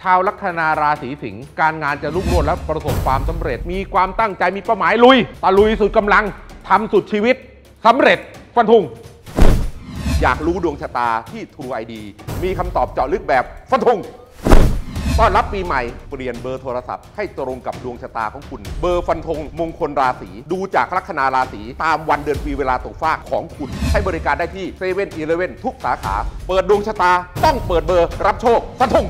ชาวลัคนาราศีสิงห์การงานจะลุกโรจนและประสบความสำเร็จ มีความตั้งใจมีเป้าหมายลุยตะลุยสุดกำลังทำสุดชีวิตสำเร็จฟันธงอยากรู้ดวงชะตาที่ True ID มีคำตอบเจาะลึกแบบฟันธงต้อนรับปีใหม่เปลี่ยนเบอร์โทรศัพท์ให้ตรงกับดวงชะตาของคุณ เบอร์ฟันธงมงคลราศีดูจากลัคนาราศีตามวันเดือนปีเวลาตกฟากของคุณ ให้บริการได้ที่เซเว่นอีเลเว่นทุกสาขา เปิดดวงชะตาต้องเปิดเบอร์รับโชคฟันธง